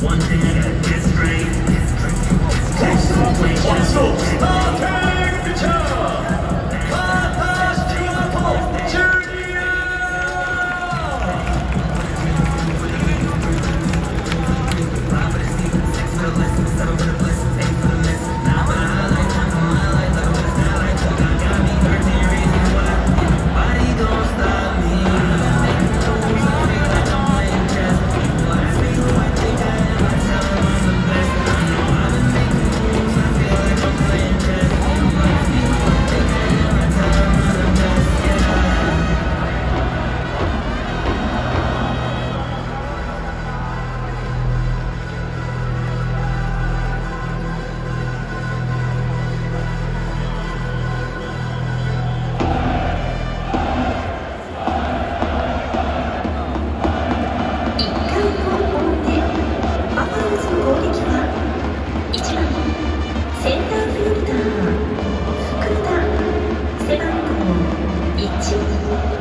One thing that is great. One, two, one, two. 请